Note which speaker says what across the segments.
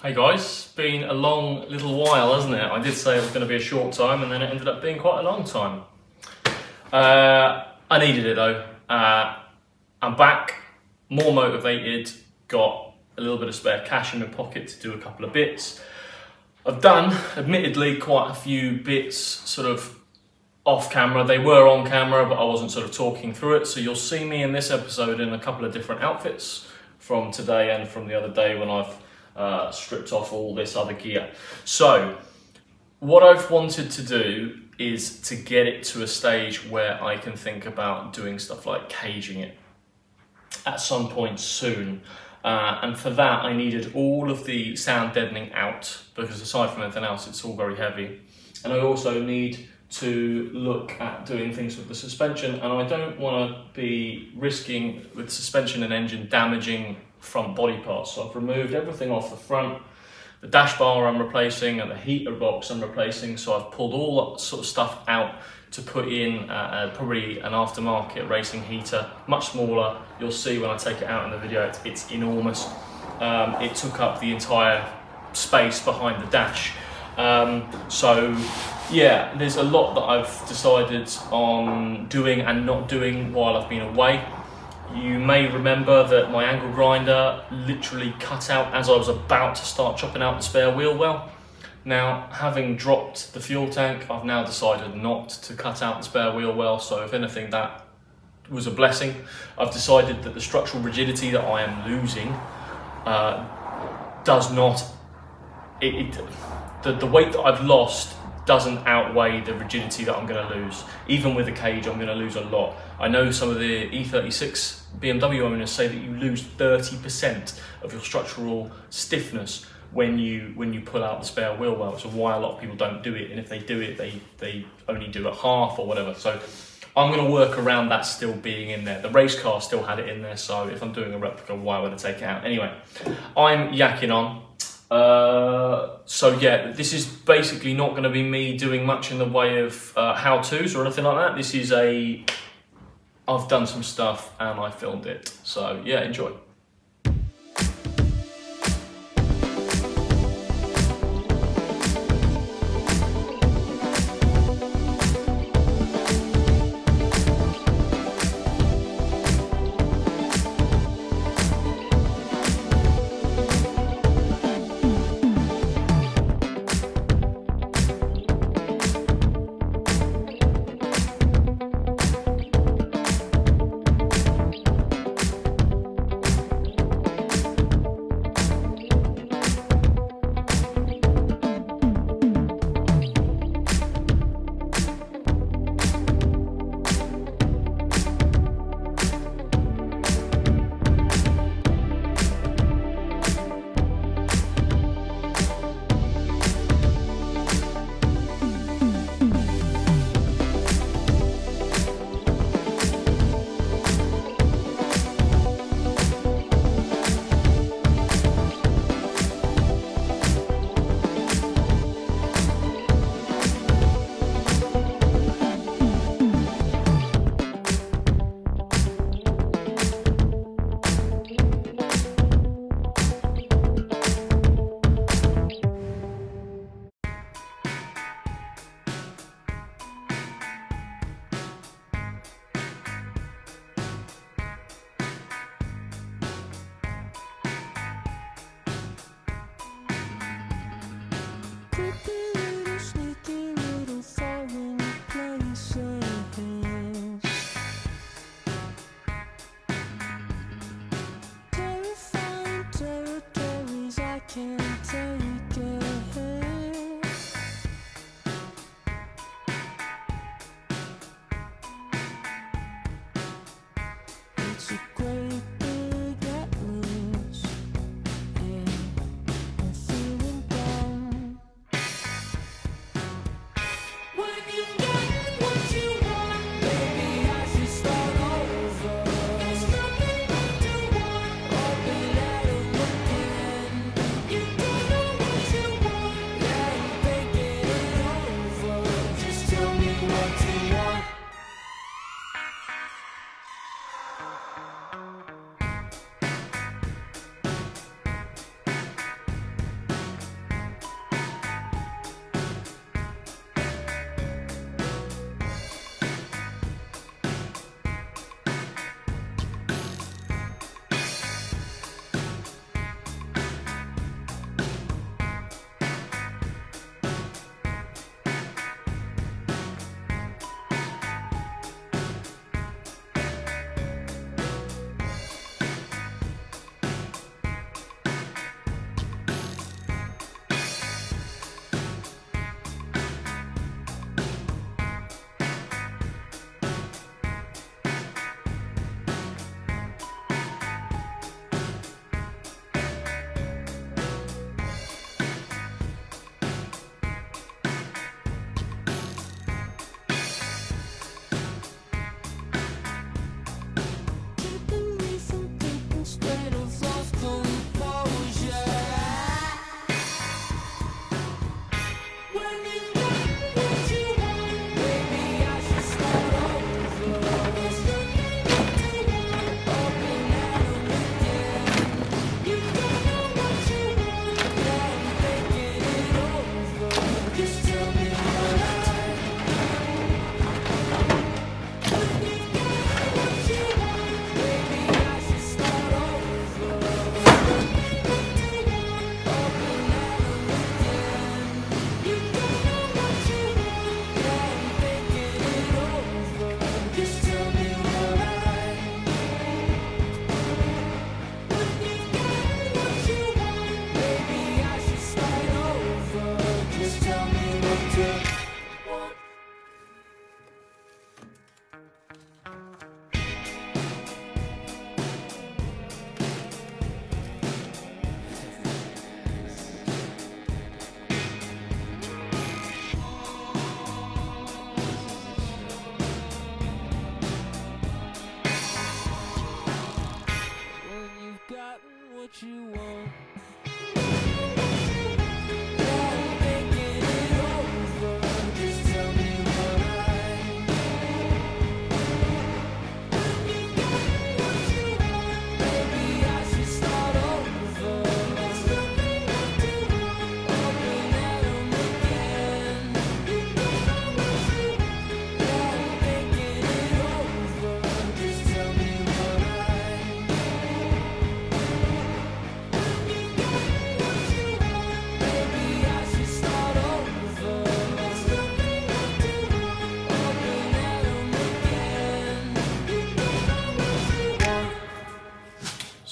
Speaker 1: Hey guys, been a long little while, hasn't it? I did say it was going to be a short time and then it ended up being quite a long time. Uh, I needed it though. Uh, I'm back, more motivated, got a little bit of spare cash in my pocket to do a couple of bits. I've done, admittedly, quite a few bits sort of off camera. They were on camera, but I wasn't sort of talking through it. So you'll see me in this episode in a couple of different outfits from today and from the other day when I've uh, stripped off all this other gear. So, what I've wanted to do is to get it to a stage where I can think about doing stuff like caging it at some point soon. Uh, and for that, I needed all of the sound deadening out because aside from anything else, it's all very heavy. And I also need to look at doing things with the suspension and I don't want to be risking with suspension and engine damaging front body parts. So I've removed everything off the front, the dash bar I'm replacing and the heater box I'm replacing. So I've pulled all that sort of stuff out to put in uh, uh, probably an aftermarket racing heater, much smaller. You'll see when I take it out in the video, it's, it's enormous. Um, it took up the entire space behind the dash. Um, so yeah, there's a lot that I've decided on doing and not doing while I've been away. You may remember that my angle grinder literally cut out as I was about to start chopping out the spare wheel well. Now, having dropped the fuel tank, I've now decided not to cut out the spare wheel well, so if anything, that was a blessing. I've decided that the structural rigidity that I am losing uh, does not, it, it, the, the weight that I've lost doesn't outweigh the rigidity that I'm going to lose. Even with a cage, I'm going to lose a lot. I know some of the E36 BMW owners say that you lose 30% of your structural stiffness when you when you pull out the spare wheel well. So why a lot of people don't do it, and if they do it, they they only do it half or whatever. So I'm going to work around that still being in there. The race car still had it in there, so if I'm doing a replica, why would I take it out? Anyway, I'm yakking on. Uh, so yeah, this is basically not going to be me doing much in the way of uh, how-tos or anything like that. This is a, I've done some stuff and I filmed it. So yeah, enjoy. do, do.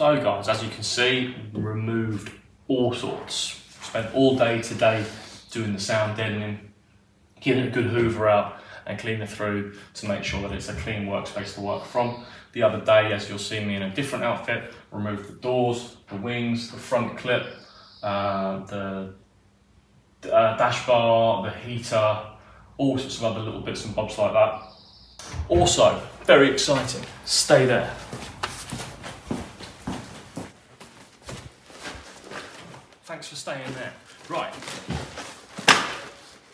Speaker 1: So guys, as you can see, removed all sorts. Spent all day today doing the sound deadening, giving it a good hoover out and cleaning through to make sure that it's a clean workspace to work from. The other day, as you'll see me in a different outfit, removed the doors, the wings, the front clip, uh, the uh, dash bar, the heater, all sorts of other little bits and bobs like that. Also, very exciting, stay there. For staying there. Right.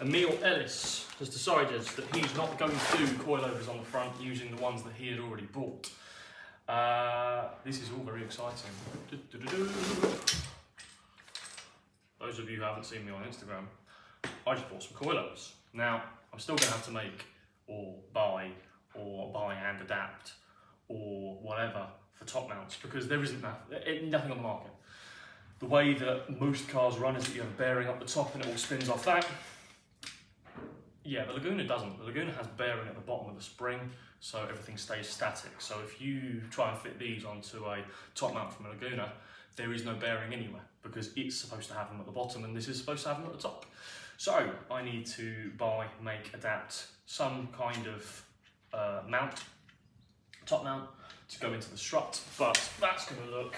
Speaker 1: Emil Ellis has decided that he's not going to do coilovers on the front using the ones that he had already bought. Uh, this is all very exciting. Do, do, do, Those of you who haven't seen me on Instagram, I just bought some coilovers. Now, I'm still going to have to make or buy or buy and adapt or whatever for top mounts because there isn't nothing, nothing on the market. The way that most cars run is that you have a bearing up the top and it all spins off that. Yeah, the Laguna doesn't. The Laguna has bearing at the bottom of the spring, so everything stays static. So if you try and fit these onto a top mount from a Laguna, there is no bearing anywhere because it's supposed to have them at the bottom and this is supposed to have them at the top. So I need to buy, make, adapt some kind of uh, mount, top mount, to go into the strut, but that's going to look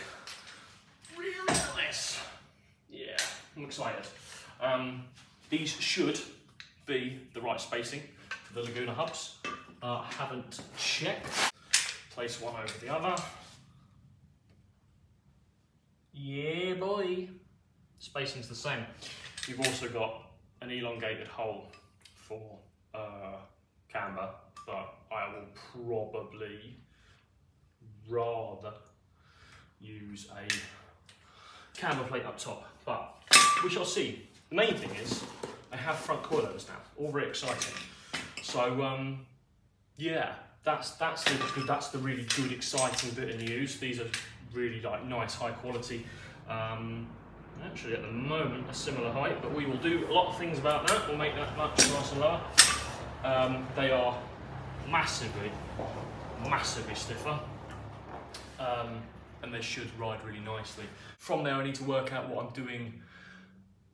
Speaker 1: really nice. Yeah, I'm excited. Um, these should be the right spacing for the Laguna hubs. Uh, haven't checked. Place one over the other. Yeah, boy. Spacing's the same. You've also got an elongated hole for uh, camber, but I will probably rather use a camber plate up top, but we shall see. The main thing is I have front coilovers now, all very exciting. So um, yeah, that's that's the that's the really good, exciting bit of news. These are really like nice, high quality. Um, actually, at the moment, a similar height, but we will do a lot of things about that. We'll make that much nicer. Um, they are massively, massively stiffer. Um, and they should ride really nicely. From there, I need to work out what I'm doing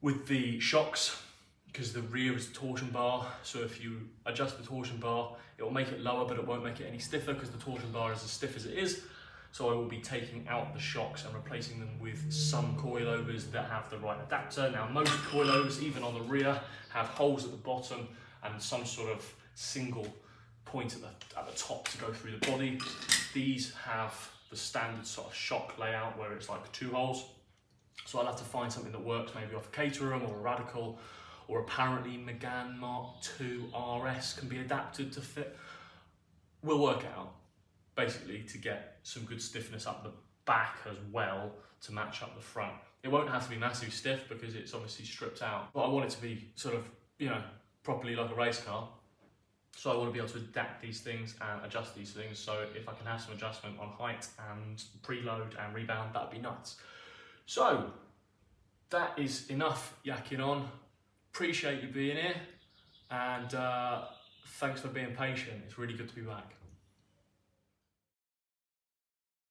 Speaker 1: with the shocks because the rear is a torsion bar. So if you adjust the torsion bar, it will make it lower, but it won't make it any stiffer because the torsion bar is as stiff as it is. So I will be taking out the shocks and replacing them with some coilovers that have the right adapter. Now most coilovers, even on the rear, have holes at the bottom and some sort of single point at the, at the top to go through the body. These have the standard sort of shock layout where it's like two holes. So I'll have to find something that works maybe off a Caterham or a Radical or apparently Megane Mark II RS can be adapted to fit. We'll work out, basically, to get some good stiffness up the back as well to match up the front. It won't have to be massive stiff because it's obviously stripped out, but I want it to be sort of, you know, properly like a race car. So I want to be able to adapt these things and adjust these things. So if I can have some adjustment on height and preload and rebound, that'd be nuts. So that is enough yakking on. Appreciate you being here and uh, thanks for being patient. It's really good to be back.